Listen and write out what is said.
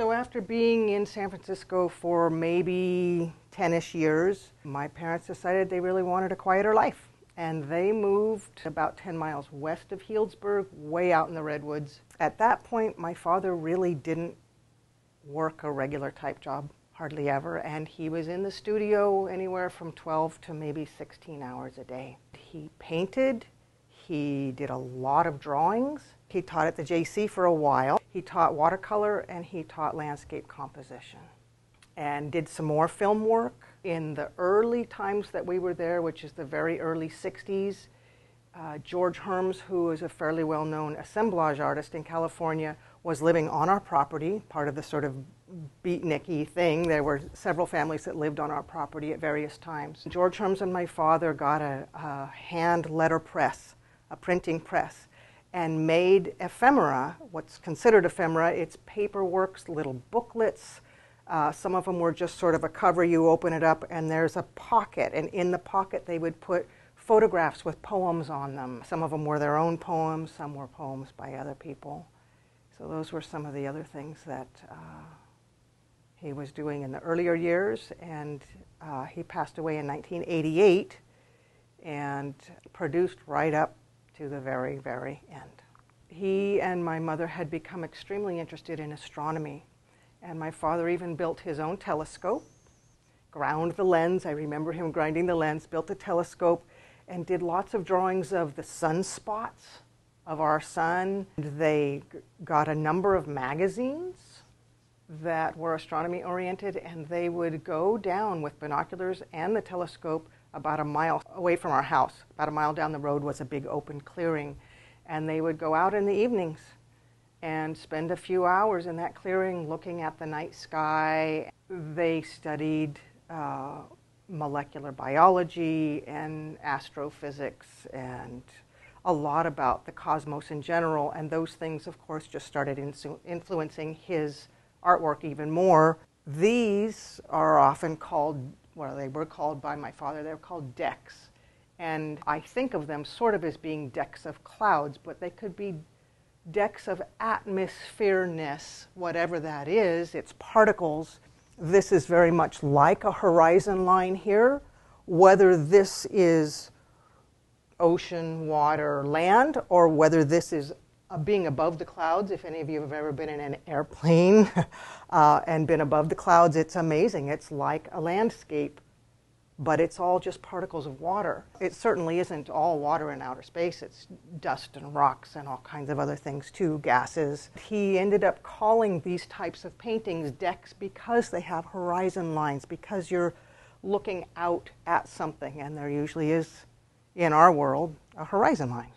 So after being in San Francisco for maybe 10 ish years, my parents decided they really wanted a quieter life. And they moved about 10 miles west of Healdsburg, way out in the redwoods. At that point, my father really didn't work a regular type job, hardly ever. And he was in the studio anywhere from 12 to maybe 16 hours a day. He painted, he did a lot of drawings. He taught at the JC for a while. He taught watercolor and he taught landscape composition and did some more film work. In the early times that we were there, which is the very early 60s, uh, George Herms, who is a fairly well known assemblage artist in California, was living on our property, part of the sort of beatniky thing. There were several families that lived on our property at various times. George Herms and my father got a, a hand letter press, a printing press, and made ephemera, what's considered ephemera. It's paperworks, little booklets. Uh, some of them were just sort of a cover, you open it up, and there's a pocket, and in the pocket they would put photographs with poems on them. Some of them were their own poems, some were poems by other people. So those were some of the other things that uh, he was doing in the earlier years, and uh, he passed away in 1988 and produced right up to the very, very end. He and my mother had become extremely interested in astronomy, and my father even built his own telescope, ground the lens. I remember him grinding the lens, built a telescope, and did lots of drawings of the sunspots of our sun. They got a number of magazines that were astronomy oriented, and they would go down with binoculars and the telescope about a mile away from our house. About a mile down the road was a big open clearing. And they would go out in the evenings and spend a few hours in that clearing looking at the night sky. They studied uh, molecular biology and astrophysics and a lot about the cosmos in general. And those things, of course, just started influencing his artwork even more. These are often called well, they were called by my father, they were called decks. And I think of them sort of as being decks of clouds, but they could be decks of atmosphereness, whatever that is. It's particles. This is very much like a horizon line here. Whether this is ocean, water, land, or whether this is uh, being above the clouds. If any of you have ever been in an airplane uh, and been above the clouds, it's amazing. It's like a landscape, but it's all just particles of water. It certainly isn't all water in outer space, it's dust and rocks and all kinds of other things too, gases. He ended up calling these types of paintings decks because they have horizon lines, because you're looking out at something, and there usually is, in our world, a horizon line.